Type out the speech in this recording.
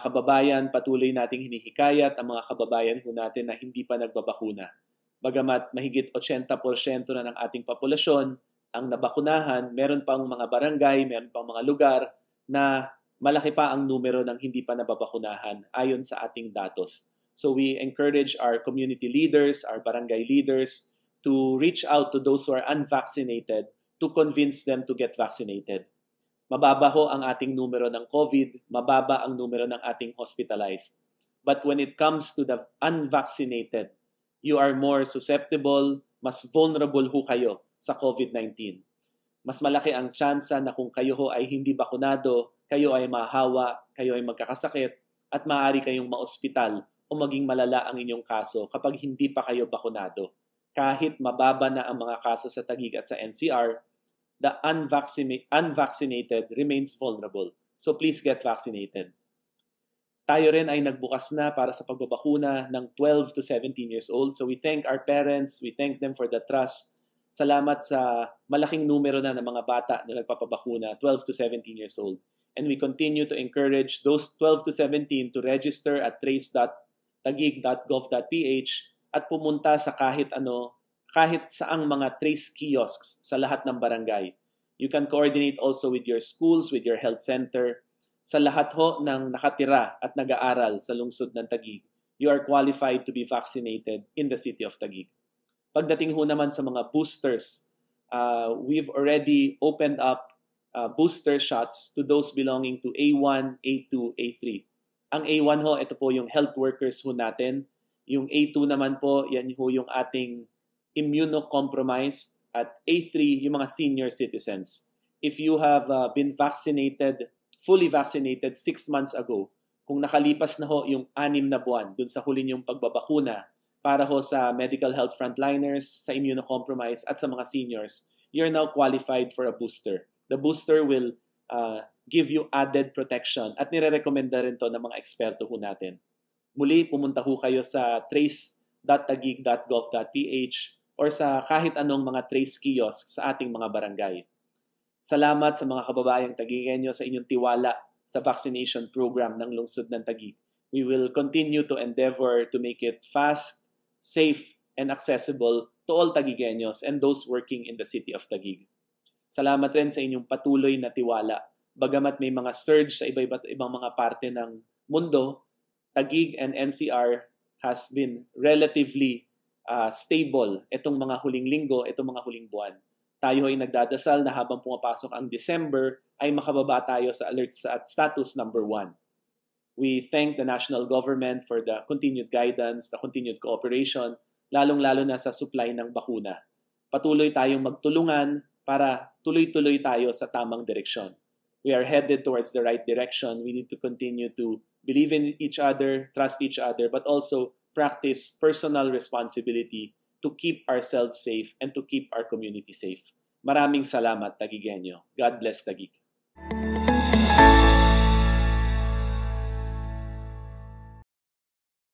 kababayan, patuloy nating hinihikayat ang mga kababayan ho natin na hindi pa nagbabakuna. Bagamat mahigit 80% na ng ating populasyon ang nabakunahan, meron pang mga barangay, meron pang mga lugar na malaki pa ang numero ng hindi pa nababakunahan ayon sa ating datos. So we encourage our community leaders, our barangay leaders to reach out to those who are unvaccinated to convince them to get vaccinated. Mababa ho ang ating numero ng COVID, mababa ang numero ng ating hospitalized. But when it comes to the unvaccinated, you are more susceptible, mas vulnerable ho kayo sa COVID-19. Mas malaki ang tsansa na kung kayo ho ay hindi bakunado, kayo ay mahawa, kayo ay magkakasakit, at maaari kayong maospital o maging malala ang inyong kaso kapag hindi pa kayo bakunado. Kahit mababa na ang mga kaso sa Tagig at sa NCR, the unvaccinated, unvaccinated remains vulnerable. So please get vaccinated. Tayo rin ay nagbukas na para sa pagbabakuna ng 12 to 17 years old. So we thank our parents, we thank them for the trust. Salamat sa malaking numero na ng mga bata na nagpapabakuna, 12 to 17 years old. And we continue to encourage those 12 to 17 to register at trace.tagig.gov.ph at pumunta sa kahit ano kahit saang mga trace kiosks sa lahat ng barangay. You can coordinate also with your schools, with your health center. Sa lahat ho ng nakatira at nag-aaral sa lungsod ng Tagig, you are qualified to be vaccinated in the city of Tagig. Pagdating ho naman sa mga boosters, uh, we've already opened up uh, booster shots to those belonging to A1, A2, A3. Ang A1 ho, ito po yung health workers ho natin. Yung A2 naman po, yan ho yung ating immunocompromised, at A3, yung mga senior citizens. If you have uh, been vaccinated, fully vaccinated six months ago, kung nakalipas na ho yung anim na buwan dun sa huli niyong pagbabakuna para ho sa medical health frontliners, sa immunocompromised at sa mga seniors, you're now qualified for a booster. The booster will uh, give you added protection at nire-recommenda rin to ng mga eksperto ho natin. Muli, pumunta ho kayo sa trace.tagig.gov.ph or sa kahit anong mga trace kiosk sa ating mga barangay. Salamat sa mga kababayang Tagigenyo sa inyong tiwala sa vaccination program ng lungsod ng Tagig. We will continue to endeavor to make it fast, safe, and accessible to all Tagigenyos and those working in the city of Tagig. Salamat rin sa inyong patuloy na tiwala. Bagamat may mga surge sa iba-iba't ibang mga parte ng mundo, Tagig and NCR has been relatively uh, stable itong mga huling linggo, itong mga huling buwan. Tayo ay nagdadasal na habang pumapasok ang December ay makababa tayo sa alert sa status number 1. We thank the national government for the continued guidance, the continued cooperation, lalong-lalo na sa supply ng bakuna. Patuloy tayong magtulungan para tuloy-tuloy tayo sa tamang direksyon. We are headed towards the right direction. We need to continue to believe in each other, trust each other, but also practice personal responsibility to keep ourselves safe and to keep our community safe. Maraming salamat, Tagigenyo. God bless Tagig.